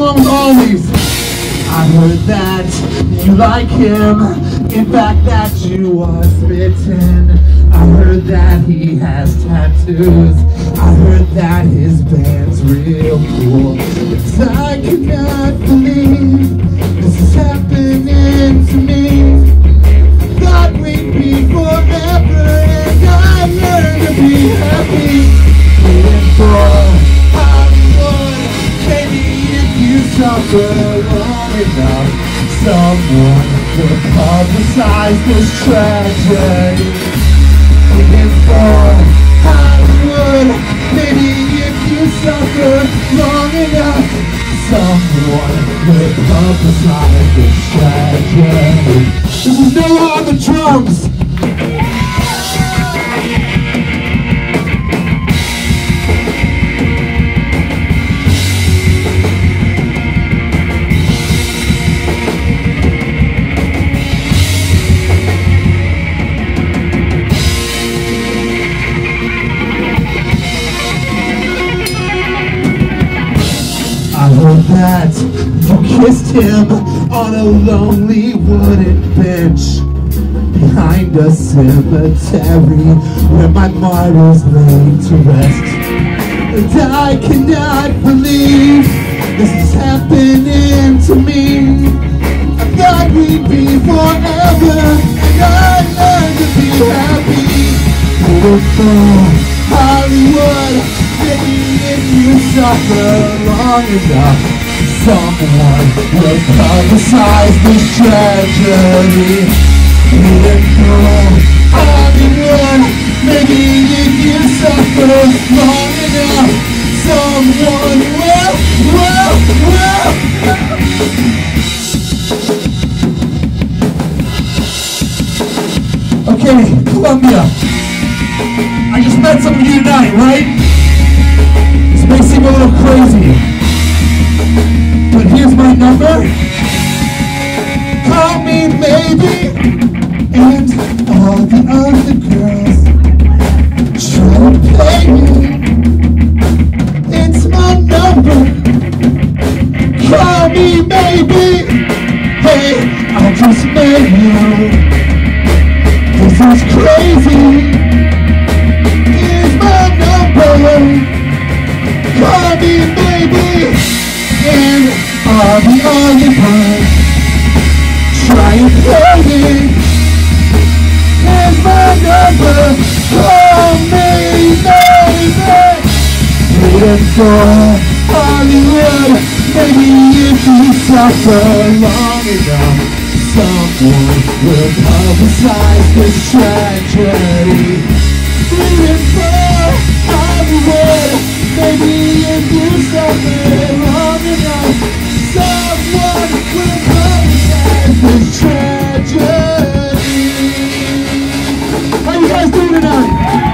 along with all these. I heard that you like him. In fact, that you are smitten. I heard that he has tattoos. I heard that his band's real cool. But I cannot believe will publicize this tragedy. Waiting for Hollywood. Maybe if you suffer long enough, someone will publicize this tragedy. This is Noah on the drums. That you kissed him on a lonely wooden bench behind a cemetery where my martyrs lay to rest. And I cannot believe this is happening to me. I thought we'd be forever, and I learned to be happy. For Hollywood. Maybe if you suffer long enough, someone will publicize this tragedy. Waiting for Hollywood. Maybe if you suffer long enough, someone will, will, will. Okay, Columbia. I just met some of you tonight, right? This may seem a little crazy, number. Call me maybe, and all the other girls For Hollywood, maybe if you suffer long enough Someone will publicize this tragedy Living for Hollywood, maybe if you suffer long enough Someone will publicize this tragedy How you guys doing tonight?